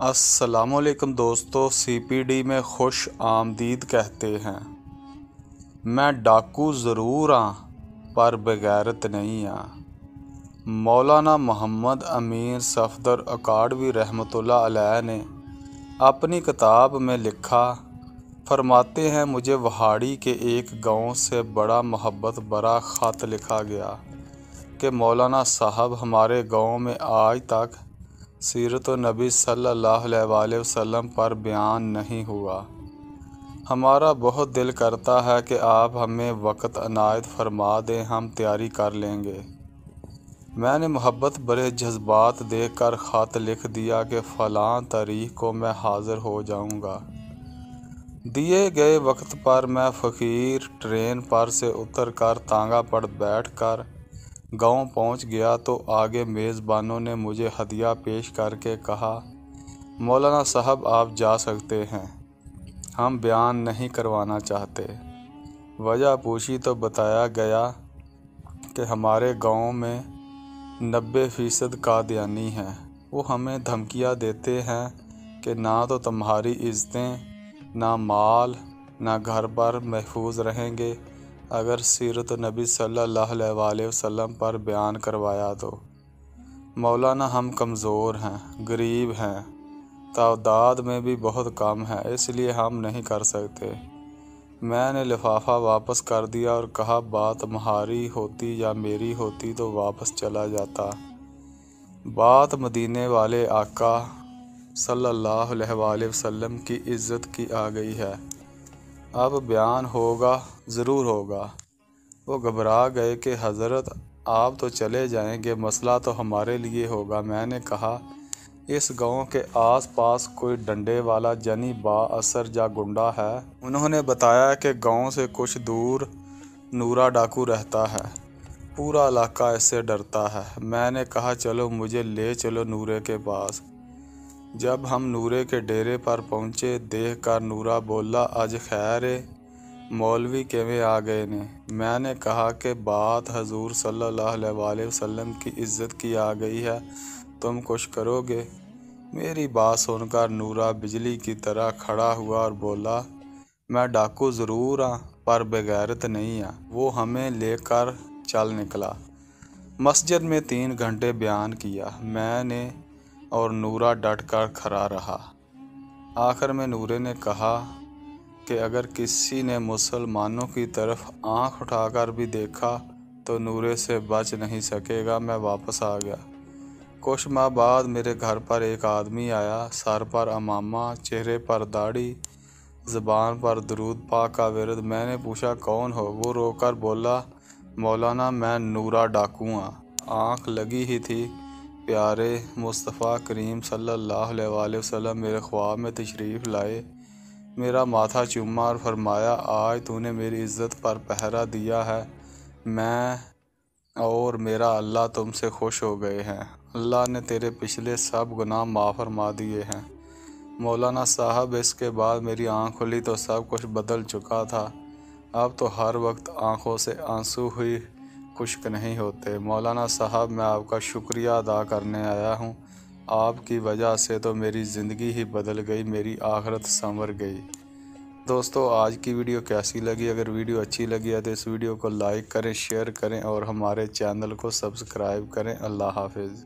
असलकम दोस्तों सीपीडी में खुश आमदीद कहते हैं। मैं डाकू ज़रूर हाँ पर बगैरत नहीं हाँ मौलाना मोहम्मद अमीर सफदर अकाडवी अलैह ने अपनी किताब में लिखा, फरमाते हैं, मुझे वहाड़ी के एक गाँव से बड़ा मोहब्बत, बड़ा ख़त लिखा गया कि मौलाना साहब हमारे गाँव में आज तक सीरत नबी सल्लल्लाहु अलैहि वसल्लम पर बयान नहीं हुआ। हमारा बहुत दिल करता है कि आप हमें वक़्त अनायत फरमा दें, हम तैयारी कर लेंगे। मैंने मोहब्बत बड़े जज्बात देख कर ख़त लिख दिया कि फ़लाँ तारीख को मैं हाज़िर हो जाऊँगा। दिए गए वक्त पर मैं फ़कीर ट्रेन पर से उतर कर तांगा पर बैठ कर गाँव पहुँच गया तो आगे मेज़बानों ने मुझे हदिया पेश करके कहा, मौलाना साहब, आप जा सकते हैं। हम बयान नहीं करवाना चाहते। वजह पूछी तो बताया गया कि हमारे गाँव में नब्बे फ़ीसद कादियानी हैं। वो हमें धमकियाँ देते हैं कि ना तो तुम्हारी इज़्ज़तें, ना माल, ना घर पर महफूज रहेंगे अगर सीरत नबी सल्लल्लाहु अलैहि वसल्लम पर बयान करवाया तो। मौलाना हम कमज़ोर हैं, गरीब हैं, तादाद में भी बहुत कम है, इसलिए हम नहीं कर सकते। मैंने लिफाफा वापस कर दिया और कहा, बात तुम्हारी होती या मेरी होती तो वापस चला जाता। बात मदीने वाले आका सल्लल्लाहु अलैहि वसल्लम की इज़्ज़त की आ गई है। अब बयान होगा, ज़रूर होगा। वो घबरा गए कि, हज़रत, आप तो चले जाएँगे, मसला तो हमारे लिए होगा। मैंने कहा, इस गाँव के आस-पास कोई डंडे वाला जनी बा असर जा गुंडा है? उन्होंने बताया कि गाँव से कुछ दूर नूरा डाकू रहता है। पूरा इलाका इससे डरता है। मैंने कहा, चलो, मुझे ले चलो नूरे के पास। जब हम नूरे के डेरे पर पहुँचे देख कर नूरा बोला, आज खैर मौलवी केवे आ गए ने? मैंने कहा कि बात हजूर अलैहि वसल्लम की इज़्ज़त की आ गई है। तुम कुछ करोगे? मेरी बात सुनकर नूरा बिजली की तरह खड़ा हुआ और बोला, मैं डाकू ज़रूर हाँ पर बगैरत नहीं हाँ। वो हमें लेकर चल निकला। मस्जिद में तीन घंटे बयान किया। मैंने और नूरा डट कर खड़ा रहा। आखिर में नूरे ने कहा कि अगर किसी ने मुसलमानों की तरफ़ आँख उठाकर भी देखा तो नूरे से बच नहीं सकेगा, मैं वापस आ गया। कुछ माह बाद मेरे घर पर एक आदमी आया, सर पर अमामा, चेहरे पर दाढ़ी, ज़बान पर दरूद पाक का विरद मैंने पूछा, कौन हो? वो रोकर बोला, मौलाना, मैं नूरा डाकू आँख लगी ही थी प्यारे मुस्तफ़ा करीम सल्लल्लाहु अलैहि वसल्लम मेरे ख्वाब में तशरीफ़ लाए। मेरा माथा चुम्मा और फरमाया, आज तूने मेरी इज़्ज़त पर पहरा दिया है। मैं और मेरा अल्लाह तुमसे खुश हो गए हैं। अल्लाह ने तेरे पिछले सब गुनाह माफ़ फरमा दिए हैं। मौलाना साहब, इसके बाद मेरी आँख खुली तो सब कुछ बदल चुका था। अब तो हर वक्त आँखों से आँसू हुई खुश्क नहीं होते। मौलाना साहब, मैं आपका शुक्रिया अदा करने आया हूँ। आपकी वजह से तो मेरी ज़िंदगी ही बदल गई, मेरी आखरत संवर गई। दोस्तों, आज की वीडियो कैसी लगी? अगर वीडियो अच्छी लगी है तो इस वीडियो को लाइक करें, शेयर करें और हमारे चैनल को सब्सक्राइब करें। अल्लाह हाफिज़।